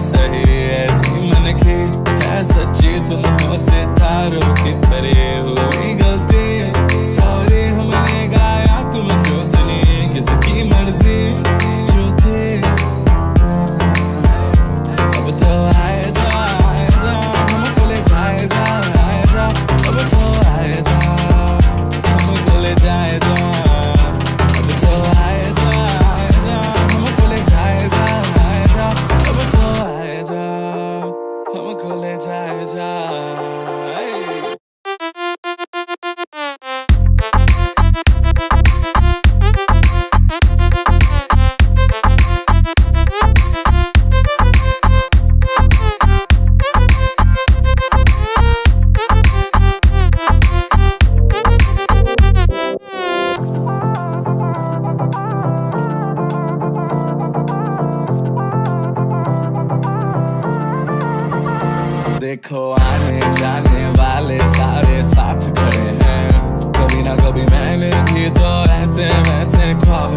सही ऐसी मन की है सच्ची तुम हो सितारों की परे eyes high. देखो आने जाने वाले सारे साथ खड़े हैं। कभी ना कभी मैंने भी तो ऐसे वैसे ख्वाब